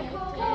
Okay.